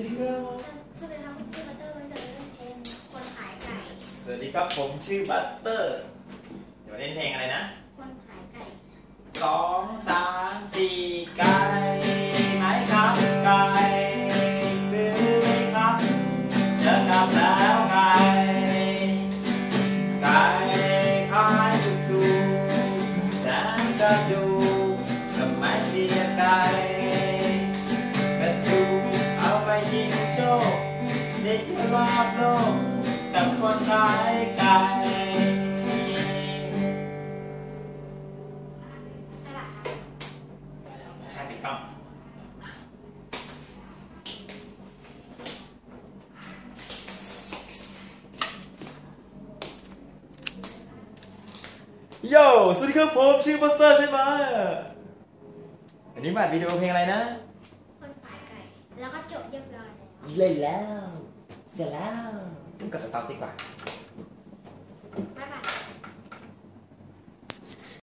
สวัสดีครับ สวัสดีครับผมชื่อบัตเตอร์วันนี้จะเล่นเพลงคนขายไก่ สวัสดีครับผมชื่อบัตเตอร์ จะมาเล่นเพลงอะไรนะ คนขายไก่สองสามสี่ไก่ไหมครับไก่ซื้อไหมครับ เจอกับแล้วไก่ไก่ขายถูกๆแต่กระดูกทำไมเสียไก่ก งโชคได้เที่ยวรอบโลกกับคนขายไก่ตลาดครับใช่ถูกต้องโยสวัสดีครับผมชื่อบัสเตอร์ใช่ไหมอันนี้มาอัดวิดีโอเพลงอะไรนะ คนขายไก่ แล้วก็จบเรียบร้อย เล่นแล้ว เสร็จแล้วก็สตาร์ทดีกว่า